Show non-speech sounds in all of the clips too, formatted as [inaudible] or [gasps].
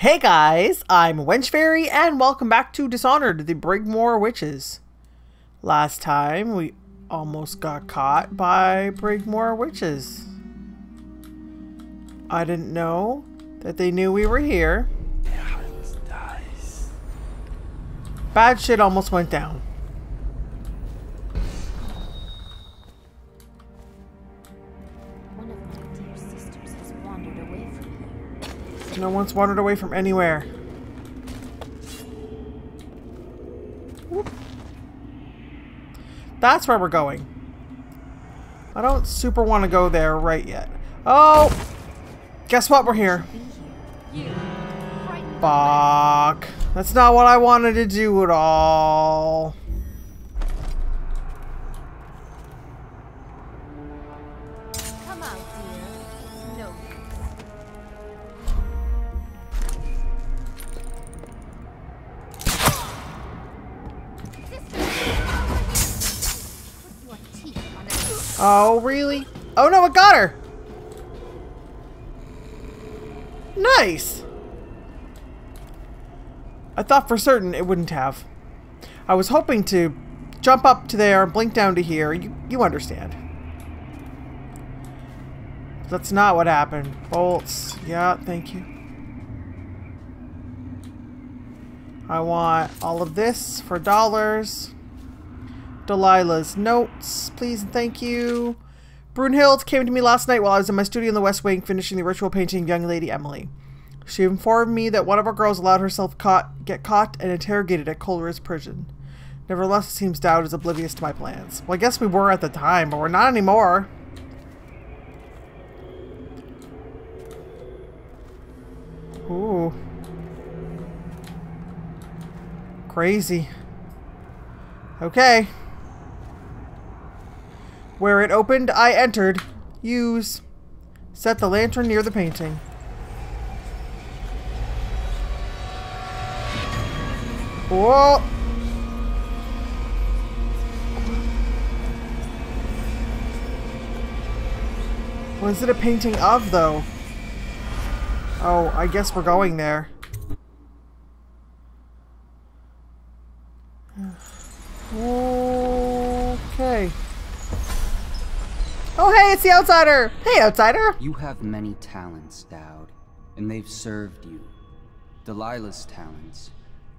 Hey guys, I'm Wenchfaery and welcome back to Dishonored, the Brigmore Witches. Last time we almost got caught by Brigmore Witches. I didn't know that they knew we were here. Bad shit almost went down. No one's wandered away from anywhere. That's where we're going. I don't super want to go there right yet. Oh! Guess what? We're here. Fuck. That's not what I wanted to do at all. Oh, really? Oh no, it got her! Nice! I thought for certain it wouldn't have. I was hoping to jump up to there, blink down to here. You, you understand. That's not what happened. Bolts. Yeah, thank you. I want all of this for dollars. Delilah's notes, please and thank you. Brunhild came to me last night while I was in my studio in the West Wing finishing the ritual painting young lady Emily. She informed me that one of our girls allowed herself caught, get caught and interrogated at Coldridge prison. Nevertheless, it seems Daud is oblivious to my plans. Well, I guess we were at the time, but we're not anymore. Ooh. Crazy. Okay. Where it opened, I entered. Use. Set the lantern near the painting. Whoa! What is it a painting of, though? Oh, I guess we're going there. [sighs] Okay. Oh, hey, it's the outsider! Hey, outsider! You have many talents, Daud, and they've served you. Delilah's talents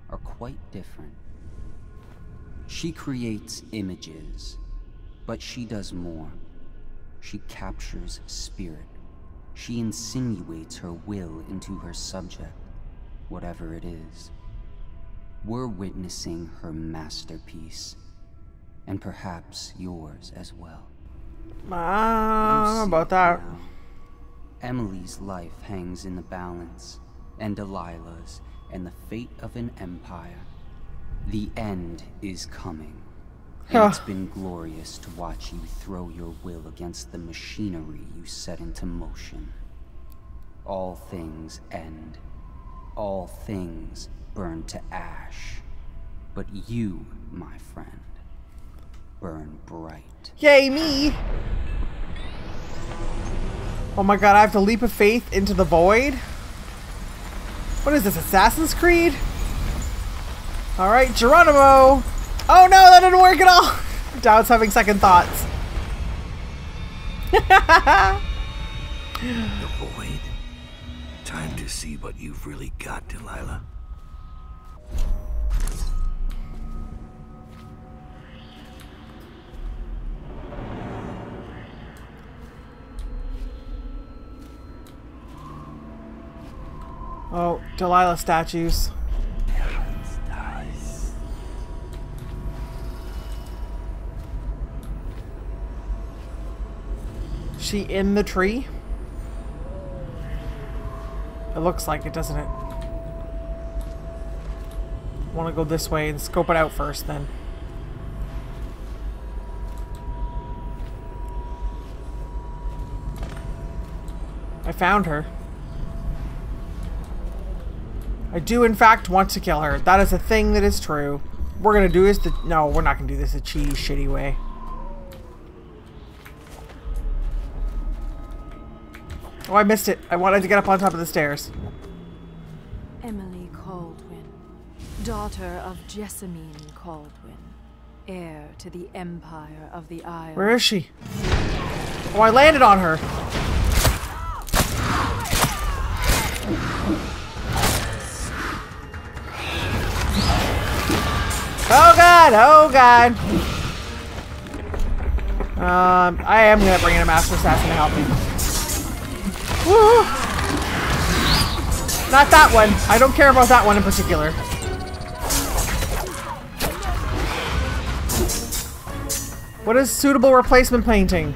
are quite different. She creates images, but she does more. She captures spirit. She insinuates her will into her subject, whatever it is. We're witnessing her masterpiece, and perhaps yours as well. Ah, I don't know You about that. now. Emily's life hangs in the balance, and Delilah's, and the fate of an empire. The end is coming. Huh. it's been glorious to watch you throw your will against the machinery you set into motion. All things end. All things burn to ash. But you, my friend, burn bright. Yay, me! Oh my god, I have to leap of faith into the void? What is this, Assassin's Creed? Alright, Geronimo! Oh no, that didn't work at all! [laughs] Daud's having second thoughts. The void. Time to see what you've really got, Delilah. Oh, Delilah statues. She in the tree? It looks like it, doesn't it? Want to go this way and scope it out first, then. I found her. I do, in fact, want to kill her. That is a thing that is true. We're gonna do this the- No, we're not gonna do this the cheese shitty way. Oh, I missed it. I wanted to get up on top of the stairs. Emily Kaldwin, daughter of Jessamine Kaldwin, heir to the Empire of the Isle. Where is she? Oh, I landed on her. Oh god, oh god. Um, I am gonna bring in a Master Assassin to help me. Woo! Not that one. I don't care about that one in particular. What is suitable replacement painting?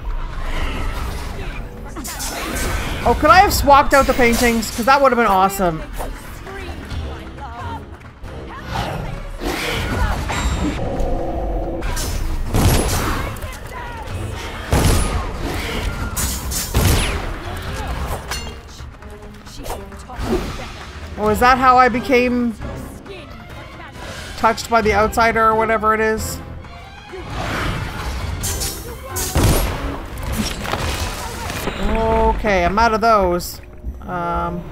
Oh, could I have swapped out the paintings? Because that would have been awesome. That how I became touched by the outsider or whatever it is? Okay, I'm out of those. Um,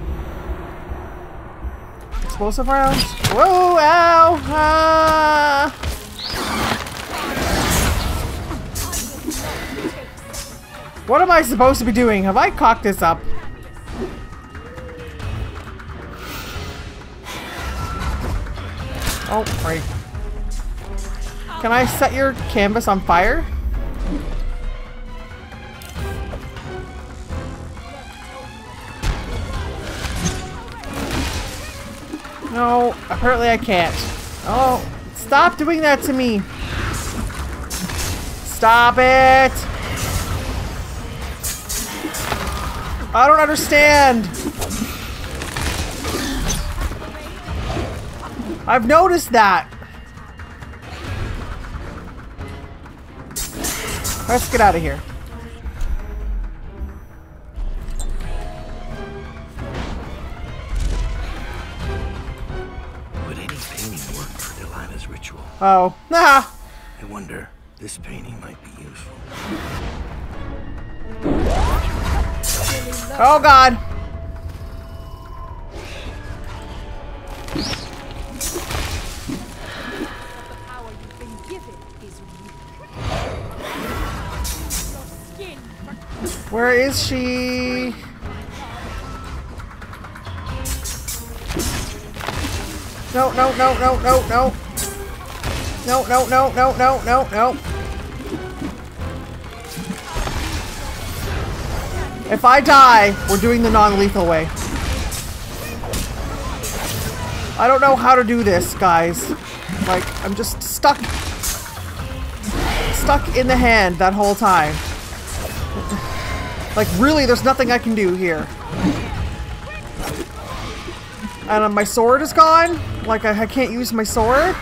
explosive rounds. Whoa! Ow! Ah! What am I supposed to be doing? Have I cocked this up? Oh, right. Can I set your canvas on fire? No, apparently I can't. Oh, stop doing that to me. Stop it. I don't understand. I've noticed that. Let's get out of here. Would any painting work for Delilah's ritual? Oh, nah. I wonder, this painting might be useful. Oh God. Where is she? No, no, no, no, no, no. No, no, no, no, no, no, no. If I die, we're doing the non-lethal way. I don't know how to do this, guys. Like, I'm just stuck stuck in the hand that whole time. Like, really, there's nothing I can do here. And uh, my sword is gone? Like, I, I can't use my sword?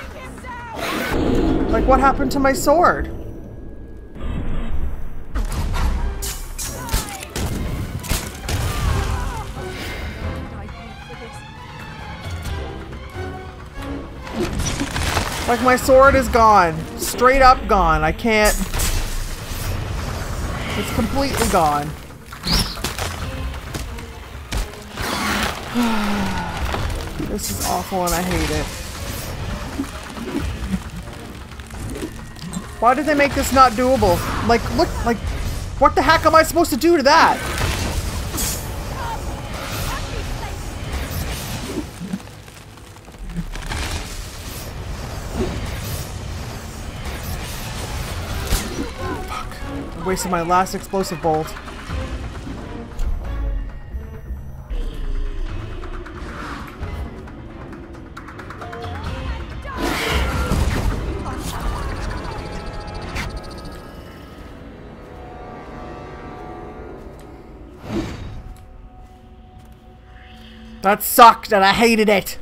Like, what happened to my sword? Like, my sword is gone. Straight up gone. I can't... It's completely gone. [sighs] this is awful and I hate it. Why did they make this not doable? Like, look, like, what the heck am I supposed to do to that? Wasted my last explosive bolt. That sucked and I hated it.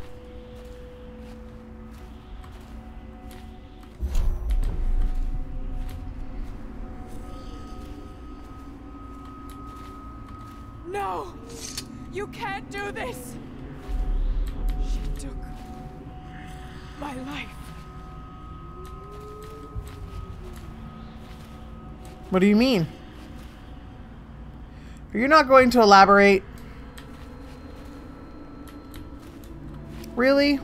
No! You can't do this! She took my life. What do you mean? Are you not going to elaborate? Really?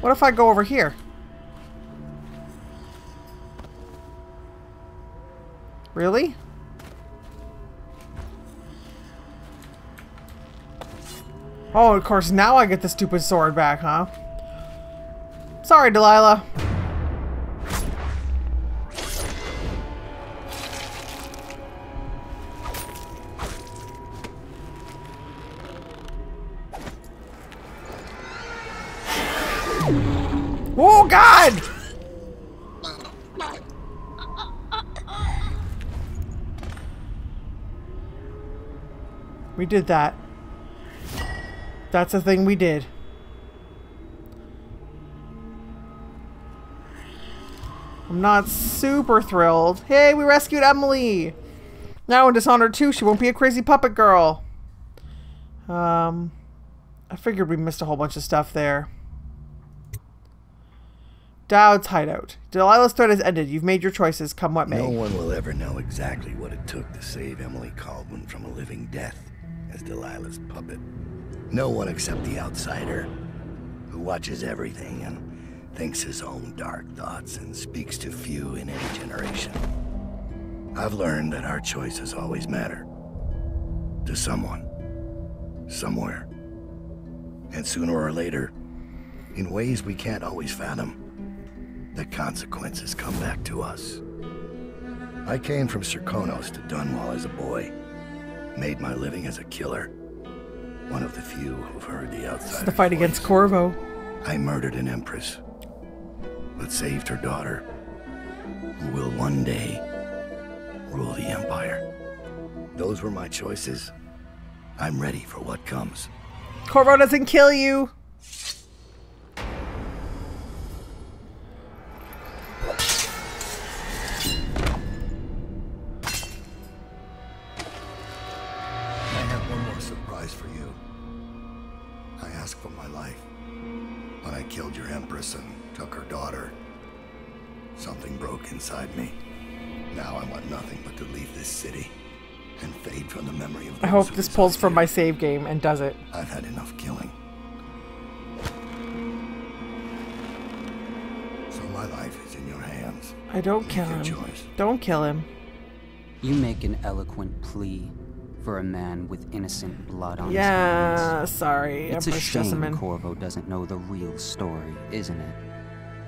What if I go over here? Really? Oh, of course, now I get the stupid sword back, huh? Sorry, Delilah. Oh, God! We did that. That's a thing we did. I'm not super thrilled. Hey, we rescued Emily! Now in Dishonored 2, she won't be a crazy puppet girl. Um, I figured we missed a whole bunch of stuff there. Daud's hideout. Delilah's threat has ended. You've made your choices, come what may. No one will ever know exactly what it took to save Emily Kaldwin from a living death as Delilah's puppet. No one except the outsider, who watches everything and thinks his own dark thoughts and speaks to few in any generation. I've learned that our choices always matter. To someone. Somewhere. And sooner or later, in ways we can't always fathom, the consequences come back to us. I came from Serkonos to Dunwall as a boy. Made my living as a killer. One of the few who've heard the outside. the fight against Corvo. I murdered an empress, but saved her daughter, who will one day rule the empire. Those were my choices. I'm ready for what comes. Corvo doesn't kill you. Empress and took her daughter, something broke inside me. Now I want nothing but to leave this city and fade from the memory of I hope this reside pulls from here. my save game and does it. I've had enough killing. So my life is in your hands. I don't Make kill him. choice. Don't kill him. You make an eloquent plea for a man with innocent blood on his hands. Yeah, sorry. It's a Empress shame Jessamine. Corvo doesn't know the real story, isn't it?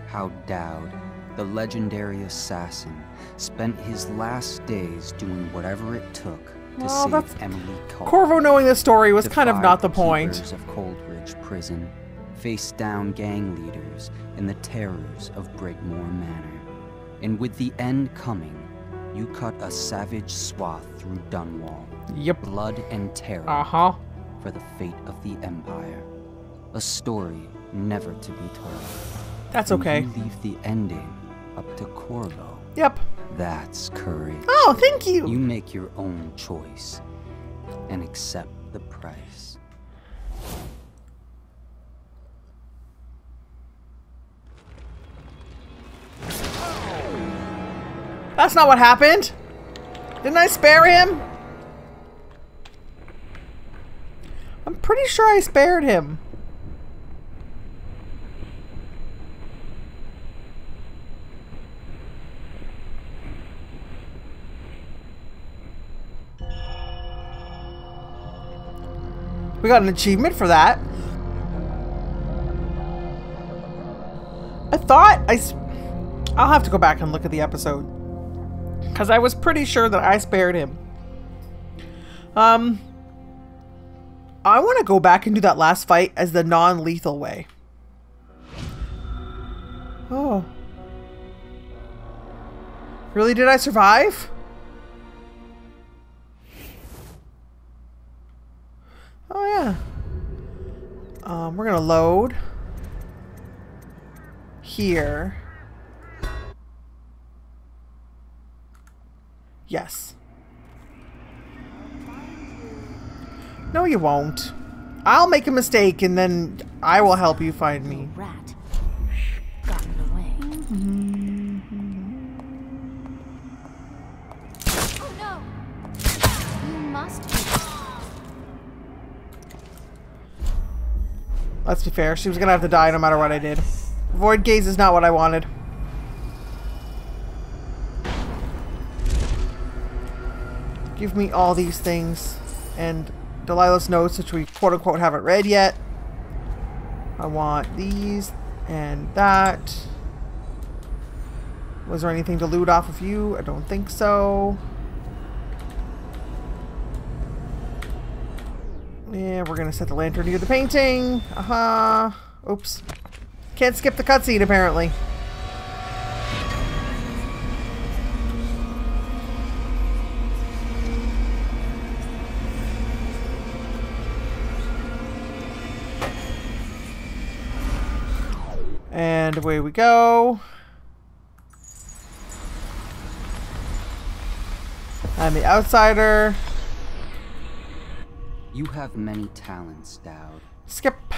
How Daud, the legendary assassin, spent his last days doing whatever it took to Well, save Emily Kaldwin. Corvo knowing the story was kind of not the point. of Coldridge Prison, faced down gang leaders and the terrors of Brigmore Manor. And with the end coming, you cut a savage swath through Dunwall, Yep. blood and terror Uh huh. for the fate of the Empire. A story never to be told. That's And okay. You leave the ending up to Corvo. Yep. That's courage. Oh, thank you. You make your own choice and accept the price. That's not what happened. Didn't I spare him? I'm pretty sure I spared him. We got an achievement for that. I thought I... I'll have to go back and look at the episode. Because I was pretty sure that I spared him. Um. I want to go back and do that last fight as the non lethal way. Oh. Really? Did I survive? Oh, yeah. Um, we're going to load here. Yes. No, you won't. I'll make a mistake and then I will help you find me. Rat. Gotten away. Oh no! You must be. Let's be fair. She was gonna have to die no matter what I did. Void gaze is not what I wanted. Give me all these things. And Delilah's notes, which we quote unquote haven't read yet. I want these and that. Was there anything to loot off of you? I don't think so. Yeah, we're gonna set the lantern near the painting. Uh-huh. Oops. Can't skip the cutscene, apparently. And away we go. I'm the outsider. You have many talents, Daud. Skip.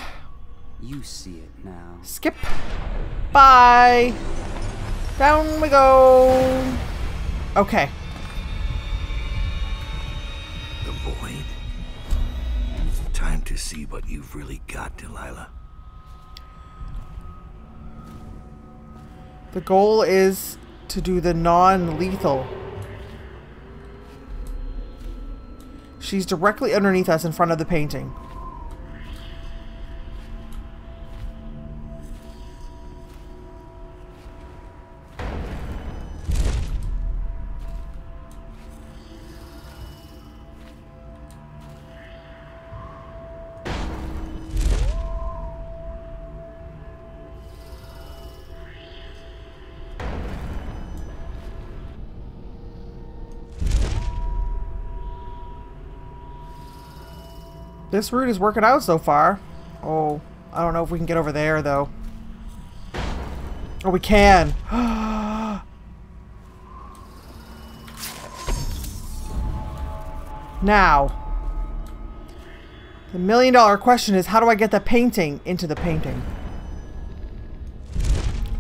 You see it now. Skip. Bye. Down we go. Okay. The Void? Time to see what you've really got, Delilah. The goal is to do the non-lethal. She's directly underneath us in front of the painting. This route is working out so far. Oh, I don't know if we can get over there, though. Oh, we can. [gasps] now. The million dollar question is how do I get the painting into the painting?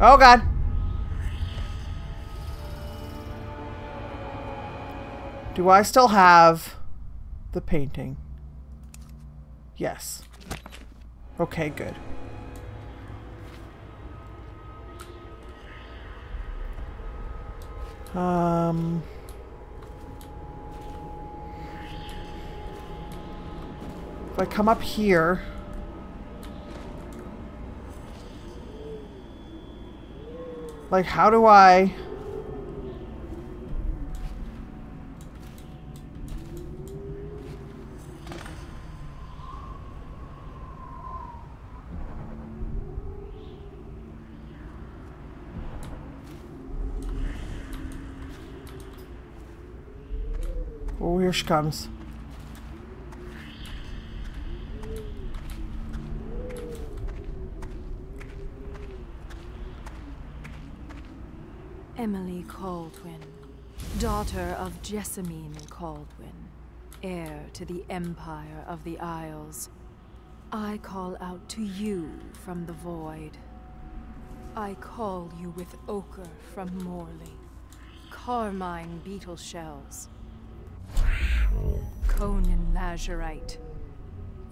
Oh, God. Do I still have the painting? Yes. Okay, good. Um... If I come up here... Like, how do I... Oh, here she comes. Emily Kaldwin, daughter of Jessamine Kaldwin, heir to the Empire of the Isles. I call out to you from the void. I call you with ochre from Morley, carmine beetle shells, Conan lazurite,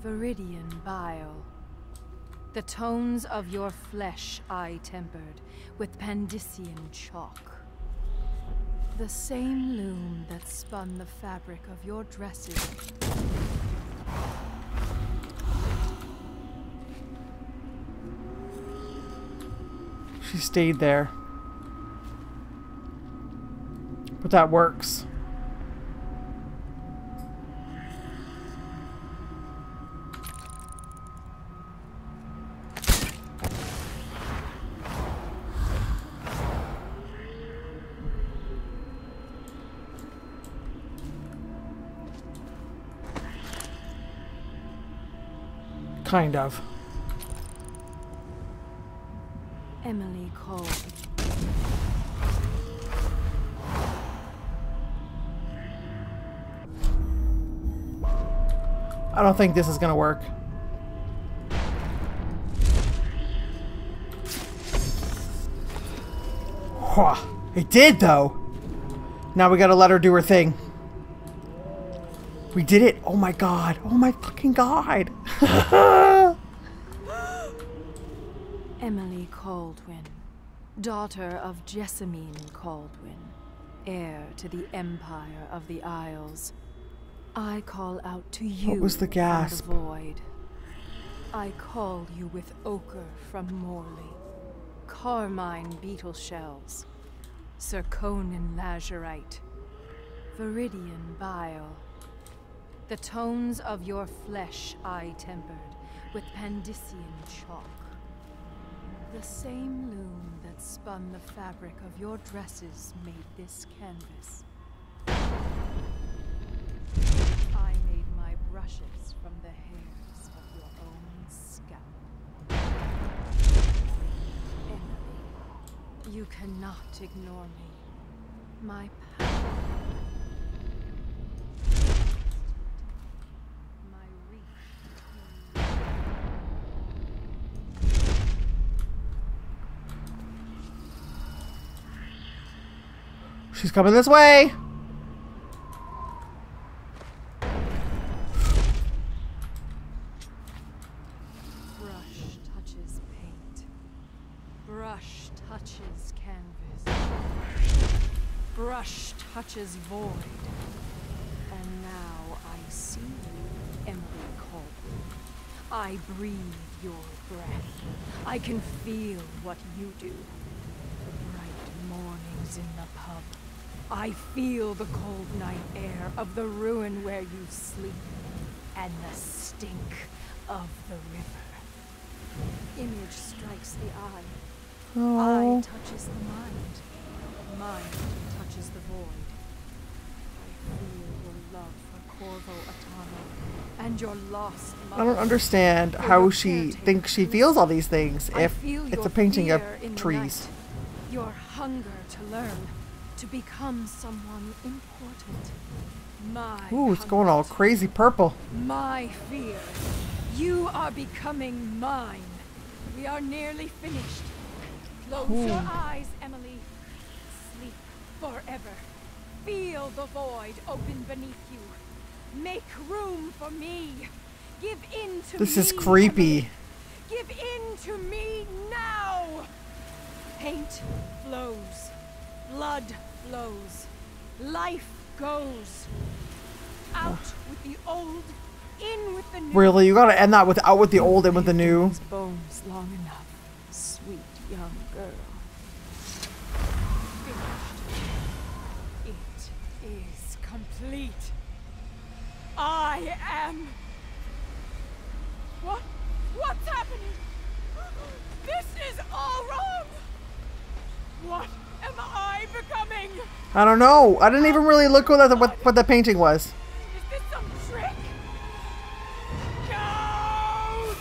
viridian bile. The tones of your flesh I tempered with Pandyssian chalk. The same loom that spun the fabric of your dresses. She stayed there. But that works. Kind of. Emily Cole. I don't think this is gonna work. Whew. It did, though. Now we gotta let her do her thing. We did it! Oh my god! Oh my fucking god! [laughs] Emily Kaldwin, daughter of Jessamine Kaldwin, heir to the Empire of the Isles. I call out to you was the gasp? the void. I call you with ochre from Morley, carmine beetle shells, Serkonan lazurite, viridian bile. The tones of your flesh I tempered with Pandyssian chalk. The same loom that spun the fabric of your dresses made this canvas. I made my brushes from the hairs of your own scalp. Emily, you cannot ignore me. My She's coming this way. Brush touches paint. Brush touches canvas. Brush touches void. And now I see you, Emily Kaldwin. I breathe your breath. I can feel what you do. The bright mornings in the pub. I feel the cold night air of the ruin where you sleep. And the stink of the river. Image strikes the eye. Oh. Eye touches the mind. Mind touches the void. I feel your love for Corvo Attano and your lost I don't understand how she thinks she feels all these things if it's a painting of fear in the trees. night, Your hunger to learn, to become someone important. My Ooh, it's going all crazy purple. My fear. You are becoming mine. We are nearly finished. Close your eyes, Emily. Sleep forever. Feel the void open beneath you. Make room for me. Give in to This me. is creepy. Emily. Give in to me now. Paint flows. Blood flows. Life goes. Out with the old, in with the new. Really, you gotta end that with out with the old and with the new. bones long enough, sweet young girl. Finished. It is complete. I am. What? What's happening? This is all wrong. What am I becoming? I don't know. I didn't even really look what the, what, what the painting was. Is this some trick? No!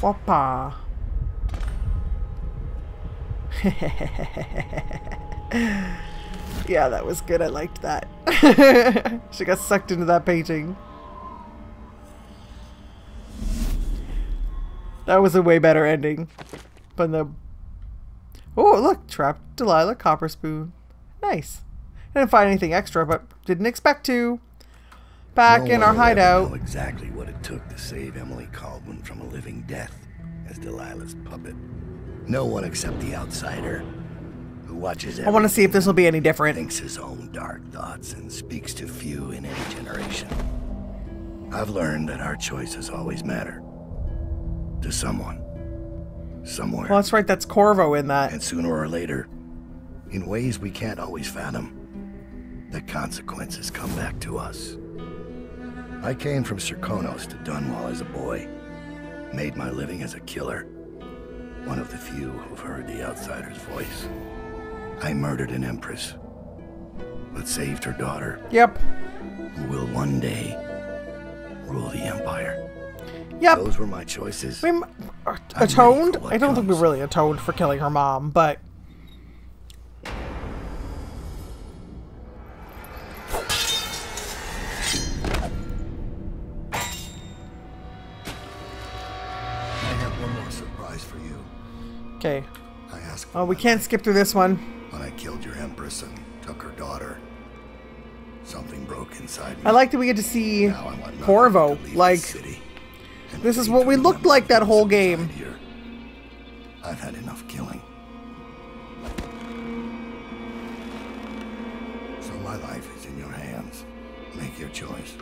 Whoppa. [laughs] yeah, that was good. I liked that. [laughs] she got sucked into that painting. That was a way better ending. But the Oh, look, trapped Delilah copper spoon. Nice. Didn't find anything extra, but didn't expect to. Back No in our hideout. Know exactly what it took to save Emily Kaldwin from a living death as Delilah's puppet. No one except the outsider, who watches. I want to see if this will be any different. thinks his own dark thoughts and speaks to few in any generation. I've learned that our choices always matter. To someone. Somewhere. Well, that's right. That's Corvo in that. And sooner or later, in ways we can't always fathom, the consequences come back to us. I came from Serkonos to Dunwall as a boy. Made my living as a killer. One of the few who've heard the outsider's voice. I murdered an empress, but saved her daughter, Yep. who will one day rule the empire. Yep. Those were my choices. We atoned. ready for I don't think we comes. really atoned for killing her mom, but I have one more surprise for you. okay. I asked Oh, we can't skip through this one. When I killed your empress and took her daughter, something broke inside me. I like that we get to see Now I want nothing Corvo. Like, city and this is what we looked like that whole game. here. I've had enough killing. So my life is in your hands. Make your choice.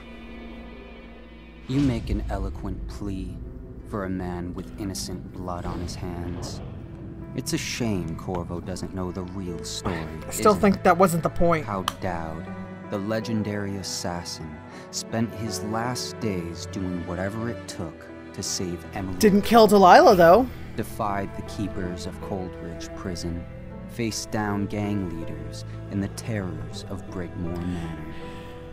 You make an eloquent plea for a man with innocent blood on his hands. It's a shame Corvo doesn't know the real story. I still think it? that wasn't the point. how Daud, the legendary assassin, spent his last days doing whatever it took to save Emily. Didn't kill Delilah, though. defied the keepers of Coldridge Prison, faced down gang leaders and the terrors of Brigmore Manor.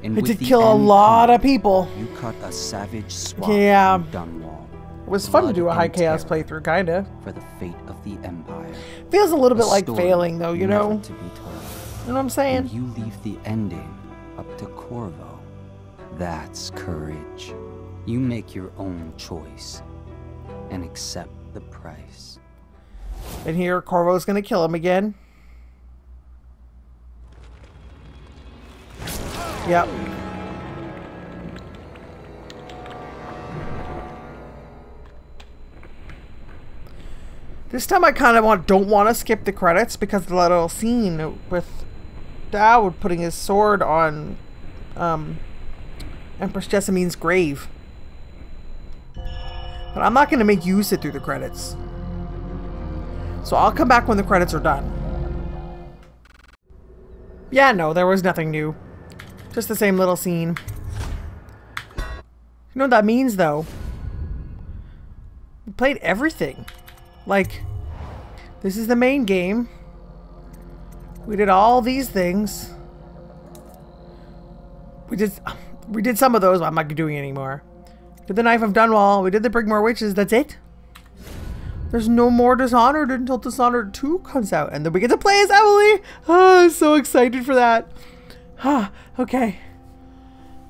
And It did kill a lot of people. You cut a savage swath Yeah. Dunwall. It was fun to do a high chaos playthrough, kinda. For the fate of the Empire. Feels a little A bit like failing, though, you know? To be told. You know what I'm And saying? you leave the ending to Corvo. That's courage. You make your own choice and accept the price. And here, Corvo's gonna kill him again. Yep. This time I kind of want don't want to skip the credits because the little scene with Daud putting his sword on um, Empress Jessamine's grave. But I'm not going to make you sit through the credits. So I'll come back when the credits are done. Yeah, no, there was nothing new. Just the same little scene. You know what that means, though? We played everything. Like, this is the main game. We did all these things. We did we did some of those, but I'm not doing anymore. Did the Knife of Dunwall. We did the Brigmore Witches. That's it. There's no more Dishonored until Dishonored 2 comes out. And then we get to play as Emily. Oh, [sighs] I'm so excited for that. Ah, [sighs] okay.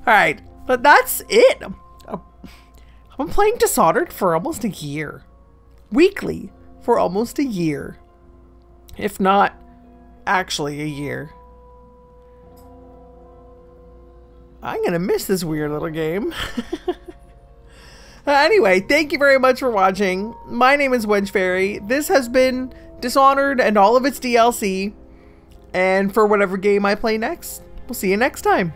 Alright. But that's it. I've been playing Dishonored for almost a year. Weekly for almost a year. If not actually a year. I'm gonna miss this weird little game. [laughs] Uh, anyway, thank you very much for watching. My name is Wenchfaery. This has been Dishonored and all of its DLC. And for whatever game I play next, we'll see you next time.